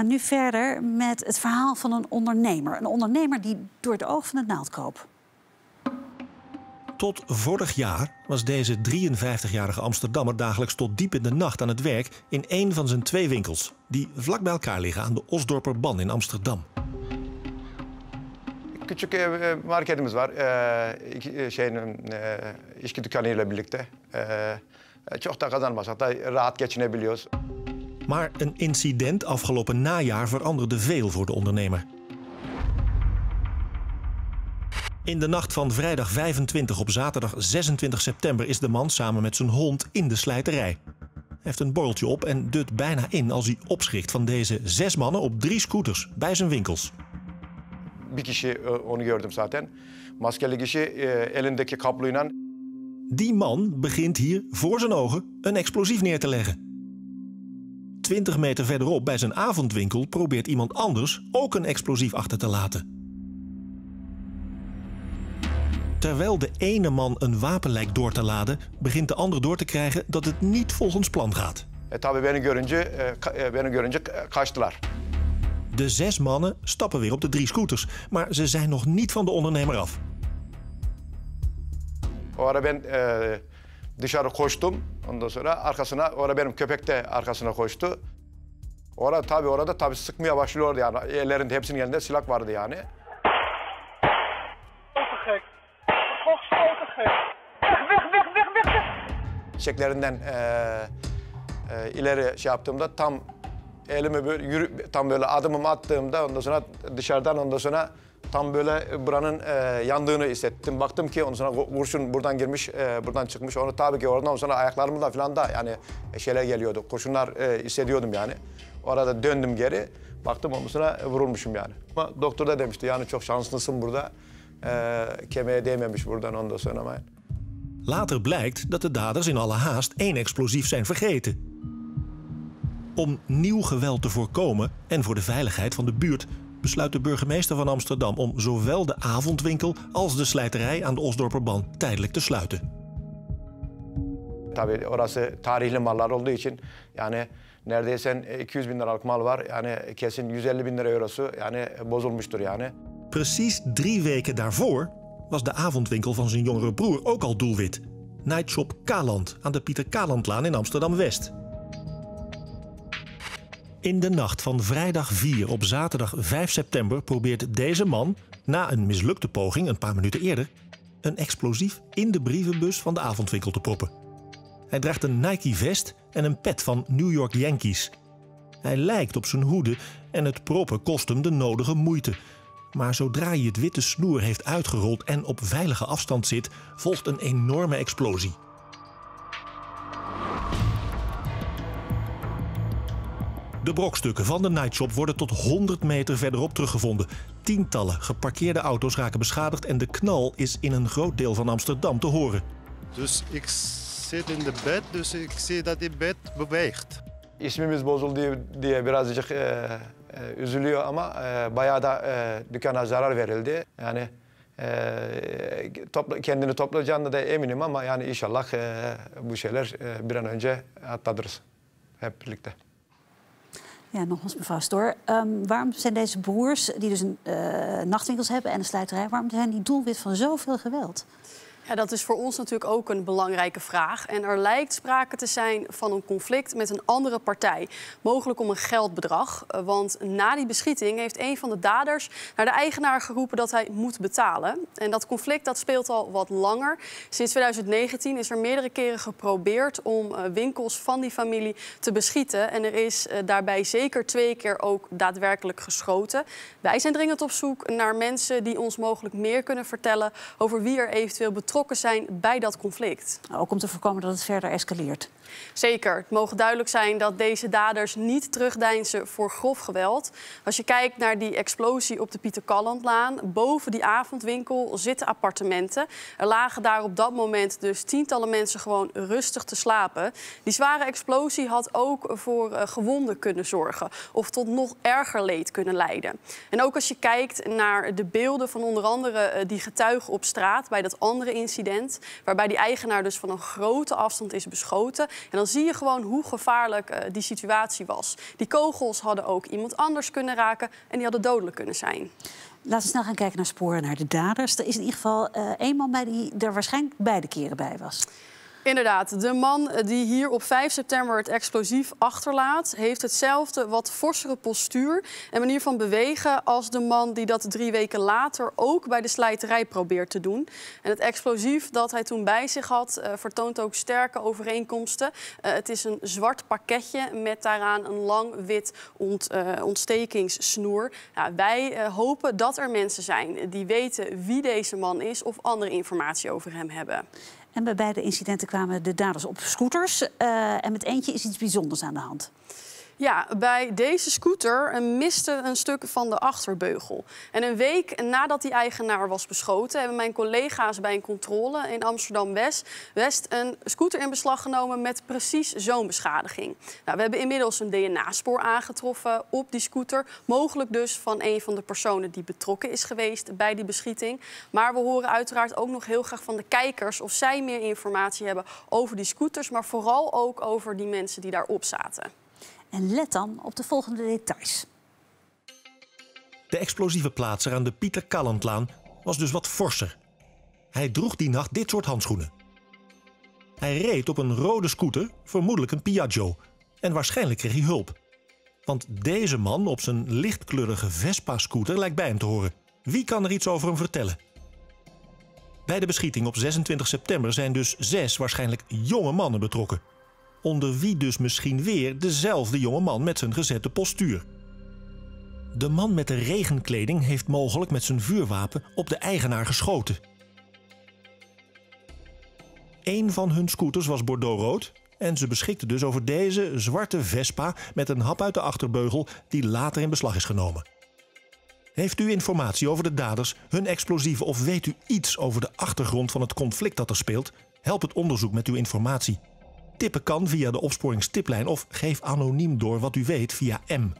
ga nu verder met het verhaal van een ondernemer. Een ondernemer die door het oog van het naald kroop. Tot vorig jaar was deze 53-jarige Amsterdammer dagelijks tot diep in de nacht aan het werk in een van zijn twee winkels, die vlak bij elkaar liggen aan de Osdorperban in Amsterdam. Küçük marketimiz var. Şeyin, içki dükkanıyla birlikte. Çok da kazanmasak da rahat geçinebiliyoruz. Maar een incident afgelopen najaar veranderde veel voor de ondernemer. In de nacht van vrijdag 25 op zaterdag 26 september is de man samen met zijn hond in de slijterij. Hij heeft een borreltje op en dut bijna in als hij opschrikt van deze zes mannen op drie scooters bij zijn winkels. Bir kişi e, onu gördüm zaten. Maskeli kişi e, elindeki Die man begint hier voor zijn ogen een explosief neer te leggen. 20 meter verderop bij zijn avondwinkel probeert iemand anders ook een explosief achter te laten. Terwijl de ene man een wapen lijkt door te laden, begint de ander door te krijgen dat het niet volgens plan gaat. tabii beni görünce beni görünce ka- kaçtılar. De zes mannen stappen weer op de drie scooters, maar ze zijn nog niet van de ondernemer af. O ara ben dışarı koştum. Ondan sonra arkasına, o ara benim köpek de arkasına koştu. Orada tabii orada tabii sıkmaya başlıyordu yani. Ellerinde hepsinin elinde silah vardı yani. Çiçeklerinden e, e, ileri şey yaptığımda tam elimi böyle yürü, tam böyle adımımı attığımda ondan sonra dışarıdan ondan sonra tam böyle buranın e, yandığını hissettim. Baktım ki ondan sonra kurşun buradan girmiş, e, buradan çıkmış. Onu tabii ki oradan sonra ayaklarımda falan da yani şeyler geliyordu. Kurşunlar e, hissediyordum yani. Orada döndüm geri. Baktım ondan sonra vurulmuşum yani. Ama doktor da demişti yani çok şanslısın burada. E, kemiğe değmemiş buradan ondan sonra. Later blijkt dat de daders in alle haast één explosief zijn vergeten. Om nieuw geweld te voorkomen en voor de veiligheid van de buurt besluit de burgemeester van Amsterdam om zowel de avondwinkel als de slijterij aan de Osdorperban tijdelijk te sluiten. Tabii orası tarihli mallar olduğu için yani neredeyse 200 bin liralık mal var. Yani kesin 150 bin lira eurosu yani bozulmuştur yani. Precies drie weken daarvoor was de avondwinkel van zijn jongere broer ook al doelwit. Nightshop Kaland aan de Pieter Kalandlaan in Amsterdam-West. In de nacht van vrijdag 4 op zaterdag 5 september probeert deze man, na een mislukte poging een paar minuten eerder, een explosief in de brievenbus van de avondwinkel te proppen. Hij draagt een Nike-vest en een pet van New York Yankees. Hij lijkt op zijn hoede en het proppen kost hem de nodige moeite. Maar zodra hij het witte snoer heeft uitgerold en op veilige afstand zit, volgt een enorme explosie. De brokstukken van de nightshop worden tot 100 meter verderop teruggevonden. Tientallen geparkeerde auto's raken beschadigd en de knal is in een groot deel van Amsterdam te horen. Dus ik zit in de bed, dus ik zie dat die bed beweegt. İsmimiz bozuldu diye, birazcık e, e, üzülüyor ama e, bayağı da e, dükkana zarar verildi. Yani e, topla, kendini toplayacağını da eminim ama yani inşallah e, bu şeyler e, bir an önce atlatırız hep birlikte. Ja, nog eens mevrouw Stoor. Ehm, waarom zijn deze broers, die dus een eh, nachtwinkels hebben en een slijterij... waarom zijn die doelwit van zoveel geweld? Ja, dat is voor ons natuurlijk ook een belangrijke vraag. En er lijkt sprake te zijn van een conflict met een andere partij. Mogelijk om een geldbedrag. Eh, Want na die beschieting heeft een van de daders naar de eigenaar geroepen dat hij moet betalen. En dat conflict dat speelt al wat langer. Sinds 2019 is er meerdere keren geprobeerd om eh, winkels van die familie te beschieten. En er is eh, daarbij zeker twee keer ook daadwerkelijk geschoten. Wij zijn dringend op zoek naar mensen die ons mogelijk meer kunnen vertellen over wie er eventueel betrokken zijn bij dat conflict. Ook om te voorkomen dat het verder escaleert. Zeker. Het mogen duidelijk zijn dat deze daders niet terugdeinzen voor grof geweld. Als je kijkt naar die explosie op de Pieter Kallandlaan, boven die avondwinkel zitten appartementen. Er lagen daar op dat moment dus tientallen mensen gewoon rustig te slapen. Die zware explosie had ook voor eh, gewonden kunnen zorgen of tot nog erger leed kunnen leiden. En ook als je kijkt naar de beelden van onder andere eh, die getuigen op straat bij dat andere incident. Waarbij die eigenaar dus van een grote afstand is beschoten. En dan zie je gewoon hoe gevaarlijk eh, die situatie was. Die kogels hadden ook iemand anders kunnen raken en die hadden dodelijk kunnen zijn. Laten we snel gaan kijken naar sporen naar de daders. Er is in ieder geval uh, één man bij die er waarschijnlijk beide keren bij was. Inderdaad, de man die hier op 5 september het explosief achterlaat, heeft hetzelfde wat forsere postuur en manier van bewegen als de man die dat drie weken later ook bij de slijterij probeert te doen. En het explosief dat hij toen bij zich had, uh, vertoont ook sterke overeenkomsten. Uh, het is een zwart pakketje met daaraan een lang wit ont, uh, ontstekingssnoer. Ja, wij hopen dat er mensen zijn die weten wie deze man is of andere informatie over hem hebben. En bij beide incidenten kwamen de daders op scooters. Uh, en met eentje is iets bijzonders aan de hand. Ja, bij deze scooter miste een stuk van de achterbeugel. En een week nadat die eigenaar was beschoten... hebben mijn collega's bij een controle in Amsterdam-West... West een scooter in beslag genomen met precies zo'n beschadiging. Nou, we hebben inmiddels een DNA-spoor aangetroffen op die scooter. Mogelijk dus van een van de personen die betrokken is geweest bij die beschieting. Maar we horen uiteraard ook nog heel graag van de kijkers... of zij meer informatie hebben over die scooters... maar vooral ook over die mensen die daarop zaten. En let dan op de volgende details. De explosieve plaatser aan de Pieter Kallandlaan was dus wat forser. Hij droeg die nacht dit soort handschoenen. Hij reed op een rode scooter, vermoedelijk een Piaggio. En waarschijnlijk kreeg hij hulp. Want deze man op zijn lichtkleurige Vespa-scooter lijkt bij hem te horen. Wie kan er iets over hem vertellen? Bij de beschieting op 26 september zijn dus zes waarschijnlijk jonge mannen betrokken onder wie dus misschien weer dezelfde jonge man met zijn gezette postuur. De man met de regenkleding heeft mogelijk met zijn vuurwapen op de eigenaar geschoten. Een van hun scooters was bordeauxrood en ze beschikte dus over deze zwarte Vespa met een hap uit de achterbeugel die later in beslag is genomen. Heeft u informatie over de daders, hun explosieven of weet u iets over de achtergrond van het conflict dat er speelt? Help het onderzoek met uw informatie. Tippen kan via de opsporingstiplijn of geef anoniem door wat u weet via M.